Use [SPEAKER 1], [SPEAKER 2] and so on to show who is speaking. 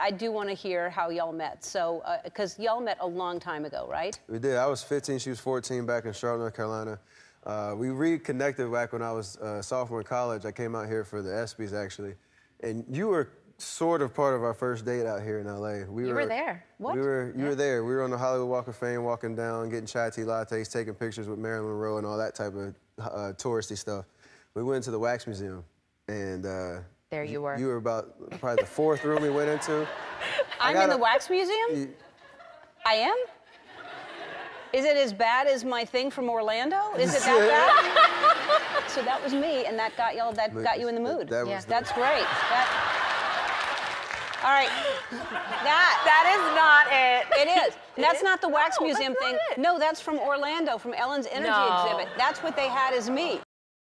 [SPEAKER 1] I do want to hear how y'all met. So, because y'all met a long time ago, right?
[SPEAKER 2] We did. I was 15, she was 14 back in Charlotte, North Carolina. Uh, we reconnected back when I was a sophomore in college. I came out here for the ESPYs, actually. And you were sort of part of our first date out here in LA.
[SPEAKER 3] We you were, were there.
[SPEAKER 1] What?
[SPEAKER 2] We were, you yeah. were there. We were on the Hollywood Walk of Fame, walking down, getting chai tea lattes, taking pictures with Marilyn Monroe and all that type of uh, touristy stuff. We went to the Wax Museum, and uh,
[SPEAKER 3] there you were.
[SPEAKER 2] You were about probably the fourth room we went into.
[SPEAKER 1] I'm in the Wax Museum? You, I am? Is it as bad as my thing from Orlando? Is it that bad? so that was me, and that got y'all. That got you in the mood.
[SPEAKER 2] That, that
[SPEAKER 1] yeah.
[SPEAKER 2] The...
[SPEAKER 1] That's great. That... All right, that
[SPEAKER 3] that is not it.
[SPEAKER 1] It is. It that's is? not the Wax
[SPEAKER 3] no,
[SPEAKER 1] Museum thing.
[SPEAKER 3] It.
[SPEAKER 1] No, that's from Orlando, from Ellen's Energy
[SPEAKER 3] no.
[SPEAKER 1] exhibit. That's what they had as me.